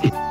Yeah.